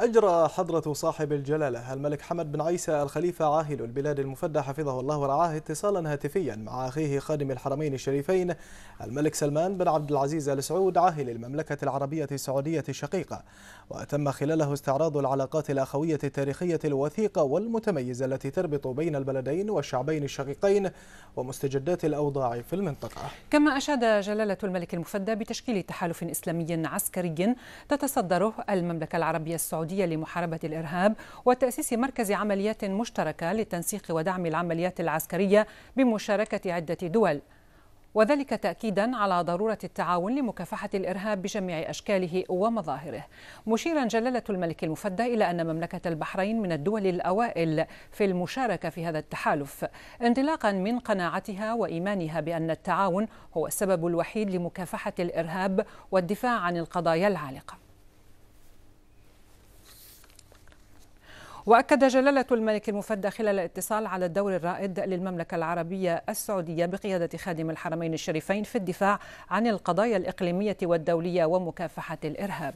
أجرى حضرة صاحب الجلالة الملك حمد بن عيسى الخليفة عاهل البلاد المفدى حفظه الله ورعاه اتصالا هاتفيا مع أخيه خادم الحرمين الشريفين الملك سلمان بن عبد العزيز آل سعود عاهل المملكة العربية السعودية الشقيقة. وتم خلاله استعراض العلاقات الأخوية التاريخية الوثيقة والمتميزة التي تربط بين البلدين والشعبين الشقيقين ومستجدات الأوضاع في المنطقة. كما أشاد جلالة الملك المفدى بتشكيل تحالف إسلامي عسكري تتصدره المملكة العربية السعودية السعودية لمحاربة الإرهاب وتأسيس مركز عمليات مشتركة للتنسيق ودعم العمليات العسكرية بمشاركة عدة دول. وذلك تأكيدا على ضرورة التعاون لمكافحة الإرهاب بجميع أشكاله ومظاهره. مشيرا جلالة الملك المفدى إلى أن مملكة البحرين من الدول الأوائل في المشاركة في هذا التحالف انطلاقا من قناعتها وإيمانها بأن التعاون هو السبب الوحيد لمكافحة الإرهاب والدفاع عن القضايا العالقة. وأكد جلالة الملك المفدى خلال الاتصال على الدور الرائد للمملكة العربية السعودية بقيادة خادم الحرمين الشريفين في الدفاع عن القضايا الإقليمية والدولية ومكافحة الإرهاب.